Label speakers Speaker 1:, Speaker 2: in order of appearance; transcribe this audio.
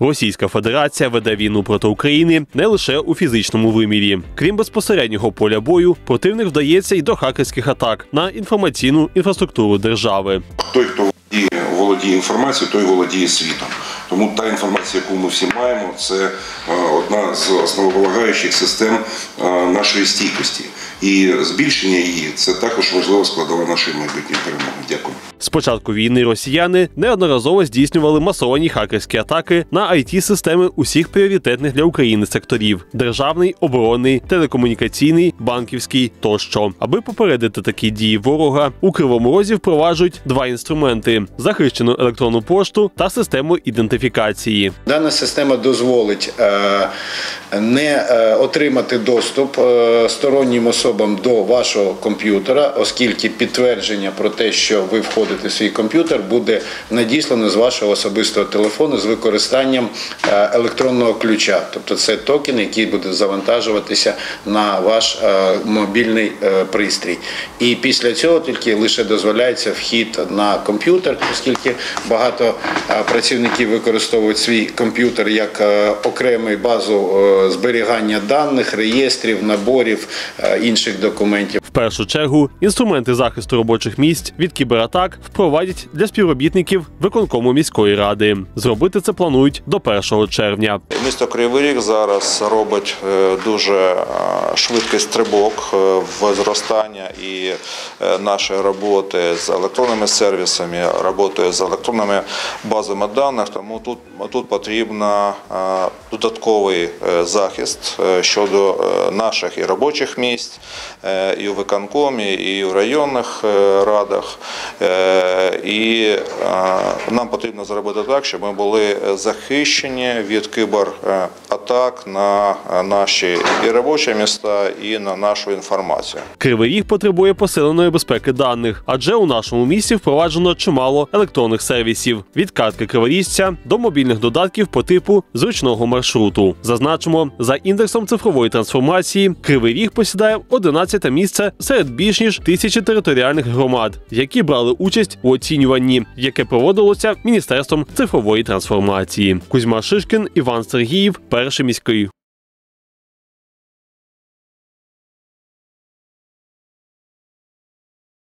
Speaker 1: Російська Федерація веде війну проти України не лише у фізичному вимірі. Крім безпосереднього поля бою, противник вдається й до хакерських атак на інформаційну інфраструктуру держави.
Speaker 2: той, хто володіє, інформацією, той володіє світом. Тому та інформація, яку ми всі маємо, це е, одна з основополагаючих систем нашої стійкості. І збільшення її це також важлива складова нашої майбутньої перемоги. Дякую.
Speaker 1: З початку війни росіяни неодноразово здійснювали масовані хакерські атаки на it системи усіх пріоритетних для України секторів: державний, оборонний, телекомунікаційний, банківський тощо. Аби попередити такі дії ворога, у кривому розі впроваджують два інструменти: захищену електронну пошту та систему ідентифікації.
Speaker 3: Дана система дозволить е, не е, отримати доступ е, стороннім особам до вашого комп'ютера, оскільки підтвердження про те, що ви входите в свій комп'ютер, буде надіслано з вашого особистого телефону з використанням е, електронного ключа. Тобто це токен, який буде завантажуватися на ваш мобільний пристрій. І після цього тільки лише дозволяється вхід на комп'ютер, оскільки багато працівників використовують свій комп'ютер як окремий базу е, зберігання даних, реєстрів, наборів е, інших документів.
Speaker 1: В першу чергу інструменти захисту робочих місць від кібератак впровадять для співробітників виконкому міської ради. Зробити це планують до 1 червня.
Speaker 4: Місто Кривий Ріг зараз робить е, дуже швидкий стрибок в зростання і нашої роботи з електронними сервісами, роботою з електронними базами даних. Тому тут, тут потрібно е, додатковий е, захист е, щодо е, наших і робочих місць, і у виконкомі, і в районних радах. І нам потрібно зробити так, щоб ми були захищені від кібератак на наші і робочі міста, і на нашу інформацію.
Speaker 1: Кривий ріг потребує посиленої безпеки даних, адже у нашому місті впроваджено чимало електронних сервісів від картки криворіжця до мобільних додатків по типу зручного маршруту. Зазначимо, за індексом цифрової трансформації Кривий Ріг посідає 11 місце серед більш ніж тисячі територіальних громад, які брали участь у оцінюванні, яке проводилося Міністерством цифрової трансформації. Кузьма Шишкін, Іван Сергіїв, перший міський.